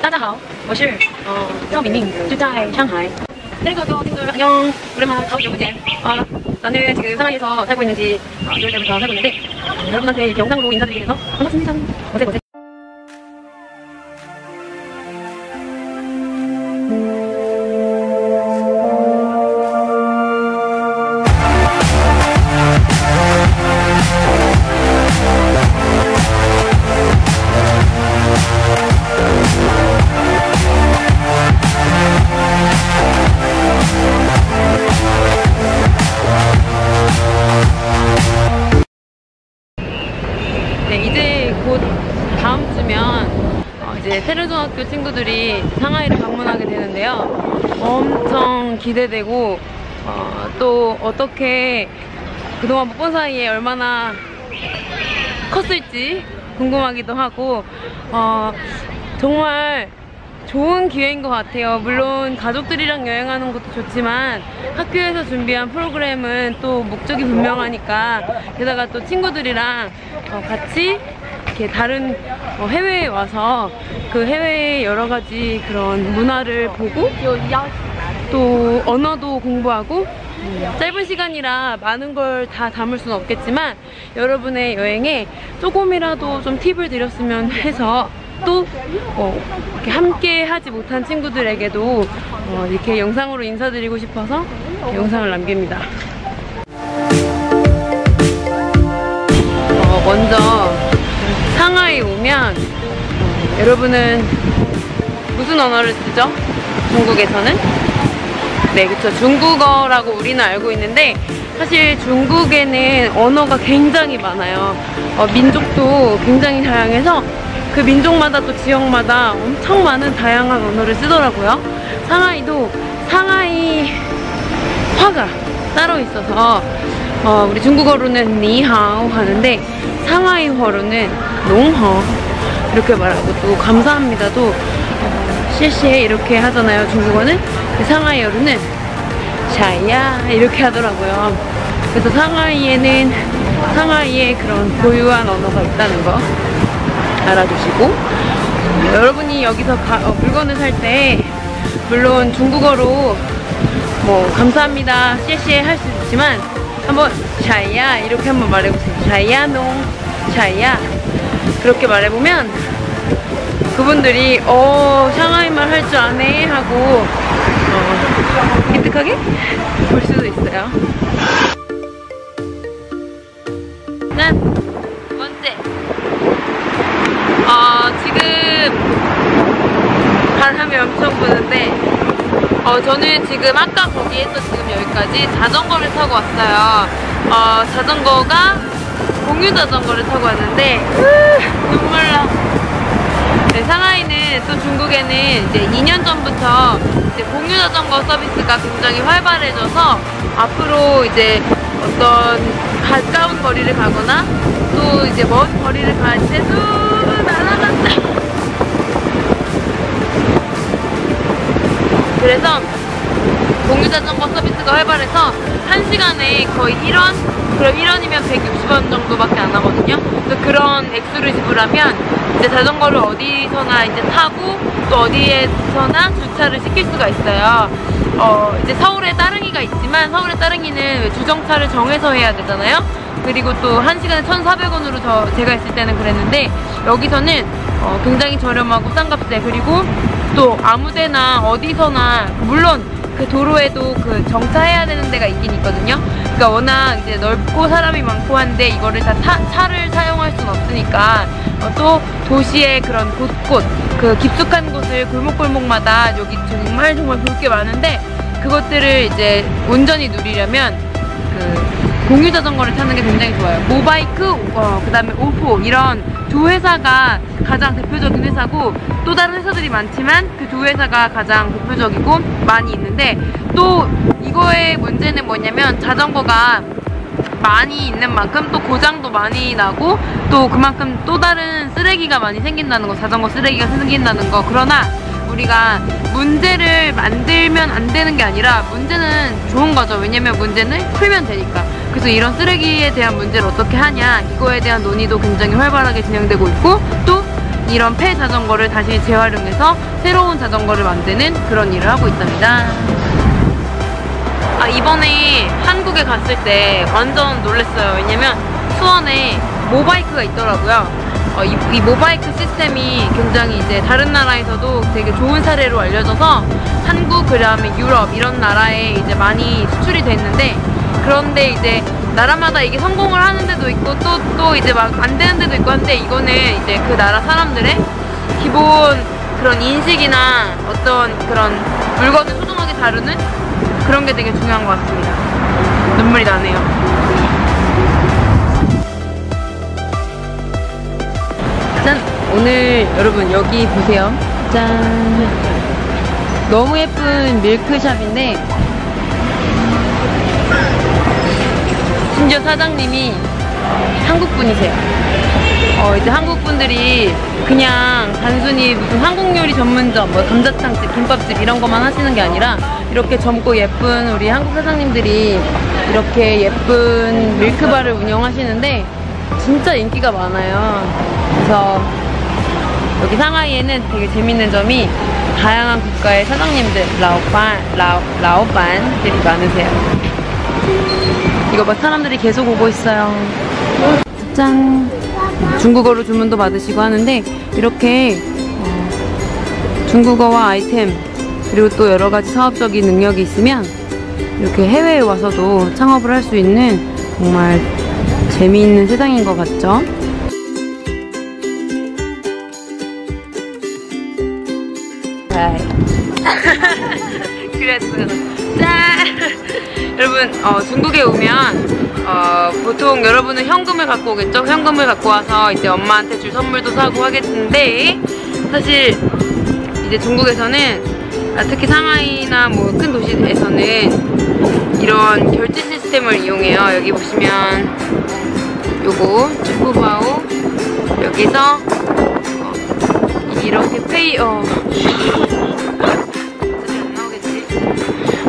大家好，我是呃赵敏敏，就在上海。내려가서 친구들 안녕 오랜만 가오기 오지 아 나는 지금 상하이에서 살고 있는지 아, 6월 때부터 살고 있는데 아, 여러분한테 이렇게 영상으로 인사드리게 돼서 반갑습니다 어제 어제 세르중학교 친구들이 상하이를 방문하게 되는데요. 엄청 기대되고 어, 또 어떻게 그동안 못 본 사이에 얼마나 컸을지 궁금하기도 하고 어, 정말 좋은 기회인 것 같아요. 물론 가족들이랑 여행하는 것도 좋지만 학교에서 준비한 프로그램은 또 목적이 분명하니까 게다가 또 친구들이랑 어, 같이 이렇게 다른 어, 해외에 와서 그 해외의 여러 가지 그런 문화를 보고 또 언어도 공부하고 음, 짧은 시간이라 많은 걸 다 담을 수는 없겠지만 여러분의 여행에 조금이라도 좀 팁을 드렸으면 해서 또 어, 이렇게 함께 하지 못한 친구들에게도 어, 이렇게 영상으로 인사드리고 싶어서 영상을 남깁니다. 어, 먼저 상하이 오면 어, 여러분은 무슨 언어를 쓰죠? 중국에서는? 네, 그쵸. 중국어라고 우리는 알고 있는데 사실 중국에는 언어가 굉장히 많아요. 어, 민족도 굉장히 다양해서 그 민족마다 또 지역마다 엄청 많은 다양한 언어를 쓰더라고요. 상하이도 상하이 화가 따로 있어서 어, 우리 중국어로는 니하오 하는데 상하이어로는 농허 이렇게 말하고 또 감사합니다도 어, 시시에 이렇게 하잖아요 중국어는. 상하이어로는 샤야 이렇게 하더라고요. 그래서 상하이에는 상하이에 그런 고유한 언어가 있다는 거 알아두시고. 어, 여러분이 여기서 가- 어, 물건을 살 때 물론 중국어로 뭐 감사합니다 씨씨에 할수 있지만 한번 샤야 이렇게 한번 말해보세요. 샤야농 샤야 그렇게 말해보면 그분들이 어 샹하이말 할 줄 아네? 하고 어, 기특하게 볼 수도 있어요. 짠 번째. 어, 지금 바람이 엄청 부는데 어, 저는 지금 아까 거기에서 지금 여기까지 자전거를 타고 왔어요. 어, 자전거가 공유 자전거를 타고 왔는데 으, 눈물 나. 네, 상하이는 또 중국에는 이제 2년 전부터 이제 공유 자전거 서비스가 굉장히 활발해져서 앞으로 이제 어떤 가까운 거리를 가거나 또 이제 먼 거리를 갈 때도 날아간다. 그래서 공유 자전거 서비스가 활발해서 1시간에 거의 1원? 그럼 1원이면 160원 정도밖에 안 하거든요. 그래서 그런 액수를 지불하면 이제 자전거를 어디서나 이제 타고 또 어디에서나 주차를 시킬 수가 있어요. 어, 이제 서울에 따릉이가 있지만 서울에 따릉이는 주정차를 정해서 해야 되잖아요. 그리고 또 1시간에 1,400원으로 더 제가 있을 때는 그랬는데 여기서는 어, 굉장히 저렴하고 싼 값에 그리고 또 아무데나 어디서나 물론 그 도로에도 그 정차해야 되는 데가 있긴 있거든요. 그러니까 워낙 이제 넓고 사람이 많고 한데 이거를 다 타- 차를 사용할 수는 없으니까 어, 또 도시의 그런 곳곳 그 깊숙한 곳을 골목골목마다 여기 정말 정말 볼 게 많은데 그것들을 이제 온전히 누리려면 그 공유 자전거를 타는 게 굉장히 좋아요. 모바이크, 어, 그 다음에 오포 이런 두 회사가 가장 대표적인 회사고 또 다른 회사들이 많지만 그 두 회사가 가장 대표적이고 많이 있는데 또 이거의 문제는 뭐냐면 자전거가 많이 있는 만큼 또 고장도 많이 나고 또 그만큼 또 다른 쓰레기가 많이 생긴다는 거 자전거 쓰레기가 생긴다는 거. 그러나 우리가 문제를 만들면 안 되는 게 아니라 문제는 좋은 거죠. 왜냐면 문제는 풀면 되니까. 그래서 이런 쓰레기에 대한 문제를 어떻게 하냐 이거에 대한 논의도 굉장히 활발하게 진행되고 있고 또 이런 폐 자전거를 다시 재활용해서 새로운 자전거를 만드는 그런 일을 하고 있답니다. 아 이번에 한국에 갔을 때 완전 놀랐어요. 왜냐면 수원에 모바이크가 있더라고요. 어, 이, 이 모바이크 시스템이 굉장히 이제 다른 나라에서도 되게 좋은 사례로 알려져서 한국 그다음에 유럽 이런 나라에 이제 많이 수출이 됐는데 그런데 이제 나라마다 이게 성공을 하는 데도 있고 또 또 이제 막 안 되는 데도 있고 한데 이거는 이제 그 나라 사람들의 기본 그런 인식이나 어떤 그런 물건을 소중하게 다루는 그런 게 되게 중요한 것 같습니다. 눈물이 나네요. 짠! 오늘 여러분 여기 보세요. 짠! 너무 예쁜 밀크샵인데 심지어 사장님이 한국 분이세요. 어, 이제 한국 분들이 그냥 단순히 무슨 한국 요리 전문점, 뭐 감자탕집, 김밥집 이런 것만 하시는 게 아니라 이렇게 젊고 예쁜 우리 한국 사장님들이 이렇게 예쁜 밀크바를 운영하시는데 진짜 인기가 많아요. 그래서 여기 상하이에는 되게 재밌는 점이 다양한 국가의 사장님들, 라오반, 라오, 라오반들이 많으세요. 이거 막 사람들이 계속 오고 있어요. 짠! 중국어로 주문도 받으시고 하는데 이렇게 어, 중국어와 아이템 그리고 또 여러 가지 사업적인 능력이 있으면 이렇게 해외에 와서도 창업을 할 수 있는 정말 재미있는 세상인 것 같죠? 그랬어요. 짠! 여러분, 어, 중국에 오면, 어, 보통 여러분은 현금을 갖고 오겠죠? 현금을 갖고 와서 이제 엄마한테 줄 선물도 사고 하겠는데, 사실, 이제 중국에서는, 아, 특히 상하이나 뭐 큰 도시에서는 이런 결제 시스템을 이용해요. 여기 보시면, 요거, 축구바오, 여기서, 어, 이렇게 페이, 어.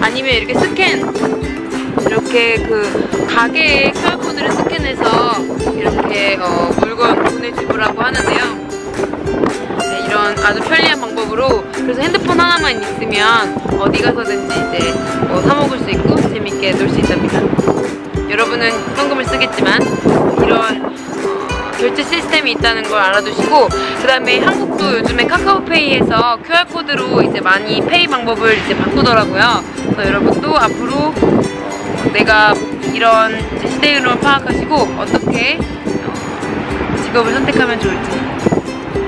아니면 이렇게 스캔 이렇게 그 가게의 QR코드를 스캔해서 이렇게 어, 물건 지불하고 하는데요. 네, 이런 아주 편리한 방법으로 그래서 핸드폰 하나만 있으면 어디 가서든지 이제 뭐 사 먹을 수 있고 재밌게 놀 수 있답니다. 여러분은 현금을 쓰겠지만 이런 어, 결제 시스템이 있다는 걸 알아두시고 그 다음에 한국도 요즘에 카카오페이에서 QR코드로 이제 많이 페이 방법을 이제 바꾸더라고요. 그래서 여러분도 앞으로 어, 내가 이런 시대의 흐름을 파악하시고 어떻게 어, 직업을 선택하면 좋을지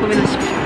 고민하십시오.